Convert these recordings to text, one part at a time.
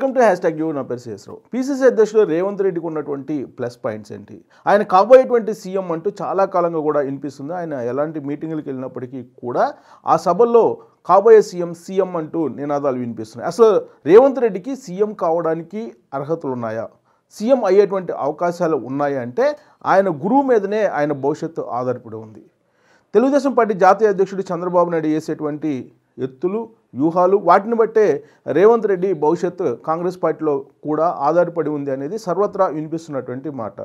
To hash tag U నా పేరు Sesha Rao PCC అధ్యక్షుడు రేవంత్ రెడ్డికి ఉన్నటువంటి ప్లస్ పాయింట్స్ ఏంటి? ఆయన కాబోయేటువంటి సీఎం అంటూ చాలా కాలంగా కూడా వినిపిస్తుంది. ఆయన ఎలాంటి మీటింగులకు వెళ్ళినప్పటికీ కూడా ఆ సభల్లో కాబోయే సీఎం సీఎం అంటూ నినాదాలు వినిపిస్తున్నాయి. అసలు రేవంత్ రెడ్డికి సీఎం కావడానికి అర్హతలు ఉన్నాయా? సీఎం అయ్యేటువంటి అవకాశాలు ఉన్నాయా అంటే ఆయన గురువు మీదనే ఆయన భవిష్యత్తు ఆధారపడి ఉంది. తెలుగుదేశం పార్టీ జాతీయ అధ్యక్షుడు చంద్రబాబు నాయుడు చేసేటువంటి ఎత్తులు వ్యూహాలు. వాటిని బట్టే రేవంత్ రెడ్డి భవిష్యత్తు కాంగ్రెస్ పార్టీలో కూడా ఆధారపడి ఉంది అనేది సర్వత్రా వినిపిస్తున్నటువంటి మాట.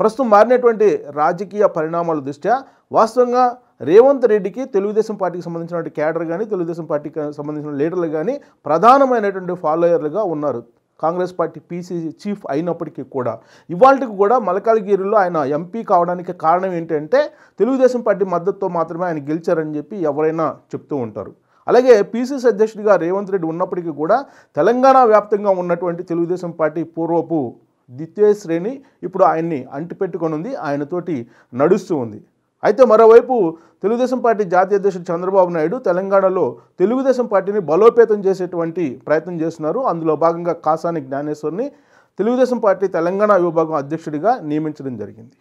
ప్రస్తుతం మారినటువంటి రాజకీయ పరిణామాల దృష్ట్యా వాస్తవంగా రేవంత్ రెడ్డికి తెలుగుదేశం పార్టీకి సంబంధించిన క్యాడర్ కానీ తెలుగుదేశం పార్టీకి సంబంధించిన లీడర్లు కానీ ప్రధానమైనటువంటి ఫాలోయర్లుగా ఉన్నారు. కాంగ్రెస్ పార్టీ పీసీసీ చీఫ్ అయినప్పటికీ కూడా. ఇవాళకి కూడా మలకాలగిరిలో ఆయన ఎంపీ కావడానికి కారణం ఏంటంటే తెలుగుదేశం పార్టీ మద్దతుతో మాత్రమే ఆయన గెలిచారని చెప్పి ఎవరైనా చెప్తూ ఉంటారు. అలాగే పీసీసీ అధ్యక్షుడిగా రేవంత్ రెడ్డి ఉన్నప్పటికీ కూడా తెలంగాణ వ్యాప్తంగా ఉన్నటువంటి తెలుగుదేశం పార్టీ పూర్వపు ద్వితీయ శ్రేణి ఇప్పుడు ఆయన్ని అంటిపెట్టుకొని ఉంది ఆయనతోటి నడుస్తూ ఉంది. అయితే మరోవైపు తెలుగుదేశం పార్టీ జాతీయ అధ్యక్షుడు చంద్రబాబు నాయుడు తెలంగాణలో తెలుగుదేశం పార్టీని బలోపేతం చేసేటువంటి ప్రయత్నం చేస్తున్నారు. అందులో భాగంగా కాసాని జ్ఞానేశ్వర్ని తెలుగుదేశం పార్టీ తెలంగాణ విభాగం అధ్యక్షుడిగా నియమించడం జరిగింది.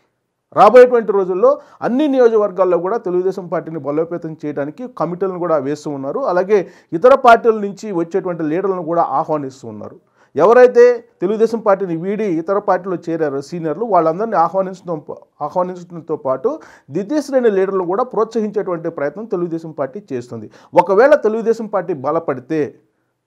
రాబోయేటువంటి రోజుల్లో అన్ని నియోజకవర్గాల్లో కూడా తెలుగుదేశం పార్టీని బలోపేతం చేయడానికి కమిటీలను కూడా వేస్తూ ఉన్నారు. అలాగే ఇతర పార్టీల నుంచి వచ్చేటువంటి లీడర్లను కూడా ఆహ్వానిస్తూ ఉన్నారు. ఎవరైతే తెలుగుదేశం పార్టీని వీడి ఇతర పార్టీలో చేరారో సీనియర్లు వాళ్ళందరినీ ఆహ్వానించడం ఆహ్వానించడంతో పాటు ద్వితీయ శ్రేణి లీడర్లు కూడా ప్రోత్సహించేటువంటి ప్రయత్నం తెలుగుదేశం పార్టీ చేస్తుంది. ఒకవేళ తెలుగుదేశం పార్టీ బలపడితే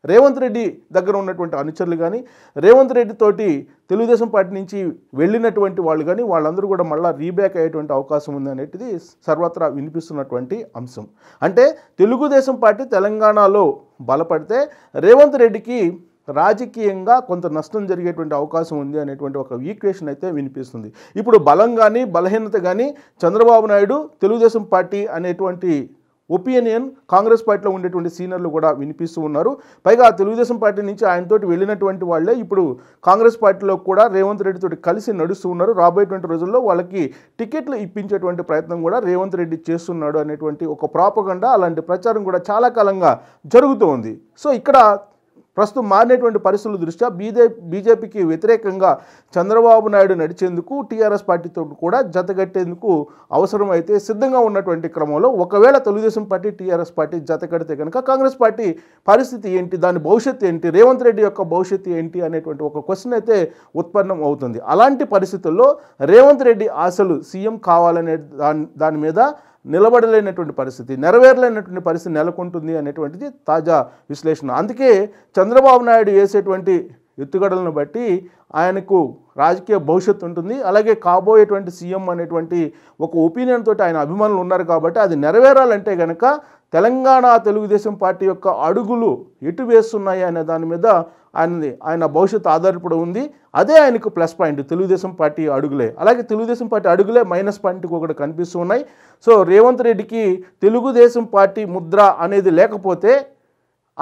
రేవంత్ రెడ్డి దగ్గర ఉన్నటువంటి అనుచరులు కానీ రేవంత్ రెడ్డి తోటి తెలుగుదేశం పార్టీ నుంచి వెళ్ళినటువంటి వాళ్ళు కానీ వాళ్ళందరూ కూడా మళ్ళీ రీబ్యాక్ అయ్యేటువంటి అవకాశం ఉంది అనేటిది సర్వత్రా వినిపిస్తున్నటువంటి అంశం. అంటే తెలుగుదేశం పార్టీ తెలంగాణలో బలపడితే రేవంత్ రెడ్డికి రాజకీయంగా కొంత నష్టం జరిగేటువంటి అవకాశం ఉంది అనేటువంటి ఒక ఈక్వేషన్ అయితే వినిపిస్తుంది. ఇప్పుడు బలం కానీ బలహీనత కానీ చంద్రబాబు నాయుడు తెలుగుదేశం పార్టీ అనేటువంటి ఒపీనియన్ కాంగ్రెస్ పార్టీలో ఉండేటువంటి సీనియర్లు కూడా వినిపిస్తూ ఉన్నారు. పైగా తెలుగుదేశం పార్టీ నుంచి ఆయనతోటి వెళ్ళినటువంటి వాళ్ళే ఇప్పుడు కాంగ్రెస్ పార్టీలో కూడా రేవంత్ రెడ్డితో కలిసి నడుస్తూ ఉన్నారు. రాబోయేటువంటి రోజుల్లో వాళ్ళకి టికెట్లు ఇప్పించేటువంటి ప్రయత్నం కూడా రేవంత్ రెడ్డి చేస్తున్నాడు అనేటువంటి ఒక ప్రాపగండ అలాంటి ప్రచారం కూడా చాలా కాలంగా జరుగుతూ ఉంది. సో ఇక్కడ ప్రస్తుతం మారినటువంటి పరిస్థితుల దృష్ట్యా బీజే బీజేపీకి వ్యతిరేకంగా చంద్రబాబు నాయుడు నడిచేందుకు టీఆర్ఎస్ పార్టీతో కూడా జతగట్టేందుకు అవసరమైతే సిద్ధంగా ఉన్నటువంటి క్రమంలో ఒకవేళ తెలుగుదేశం పార్టీ టీఆర్ఎస్ పార్టీ జతగడితే కనుక కాంగ్రెస్ పార్టీ పరిస్థితి ఏంటి? దాని భవిష్యత్తు ఏంటి? రేవంత్ రెడ్డి యొక్క భవిష్యత్తు ఏంటి? అనేటువంటి ఒక క్వశ్చన్ అయితే ఉత్పన్నం అవుతుంది. అలాంటి పరిస్థితుల్లో రేవంత్ రెడ్డి ఆశలు సీఎం కావాలనే దాని దాని మీద నిలబడలేనటువంటి పరిస్థితి నెరవేరలేనటువంటి పరిస్థితి నెలకొంటుంది అనేటువంటిది తాజా విశ్లేషణ. అందుకే చంద్రబాబు నాయుడు వేసేటువంటి ఎత్తుగడలను బట్టి ఆయనకు రాజకీయ భవిష్యత్తు ఉంటుంది. అలాగే కాబోయేటువంటి సీఎం అనేటువంటి ఒక ఒపీనియన్ తోటి ఆయన అభిమానులు ఉన్నారు కాబట్టి అది నెరవేరాలంటే కనుక తెలంగాణ తెలుగుదేశం పార్టీ యొక్క అడుగులు ఎటు వేస్తున్నాయి అనే దాని మీద ఆయనది ఆయన భవిష్యత్తు ఆధారపడి ఉంది. అదే ఆయనకు ప్లస్ పాయింట్. తెలుగుదేశం పార్టీ అడుగులే. అలాగే తెలుగుదేశం పార్టీ అడుగులే మైనస్ పాయింట్కి ఒకటి కనిపిస్తున్నాయి సో రేవంత్ రెడ్డికి తెలుగుదేశం పార్టీ ముద్ర అనేది లేకపోతే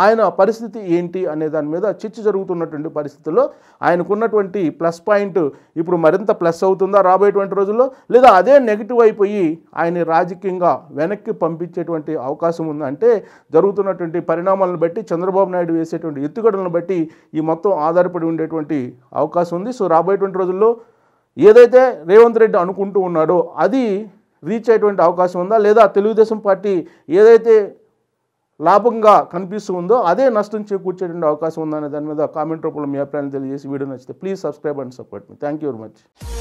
ఆయన పరిస్థితి ఏంటి అనే దాని మీద చర్చ జరుగుతున్నటువంటి పరిస్థితుల్లో ఆయనకున్నటువంటి ప్లస్ పాయింట్ ఇప్పుడు మరింత ప్లస్ అవుతుందా రాబోయేటువంటి రోజుల్లో? లేదా అదే నెగిటివ్ అయిపోయి ఆయన రాజకీయంగా వెనక్కి పంపించేటువంటి అవకాశం ఉందా? అంటే జరుగుతున్నటువంటి పరిణామాలను బట్టి చంద్రబాబు నాయుడు వేసేటువంటి ఎత్తుగడలను బట్టి ఈ మొత్తం ఆధారపడి ఉండేటువంటి అవకాశం ఉంది. సో రాబోయేటువంటి రోజుల్లో ఏదైతే రేవంత్ రెడ్డి అనుకుంటూ ఉన్నాడో అది రీచ్ అయ్యేటువంటి అవకాశం ఉందా? లేదా తెలుగుదేశం పార్టీ ఏదైతే లాభంగా కనిపిస్తూ ఉందో అదే నష్టం చేకూర్చేటువంటి అవకాశం ఉందనే దాని మీద కామెంట్ రూపంలో మీ అభిప్రాయాన్ని తెలియజేసి వీడియో నచ్చితే ప్లీజ్ సబ్స్క్రైబ్ అండ్ సపోర్ట్ మీ థ్యాంక్ యూ వెరీ మచ్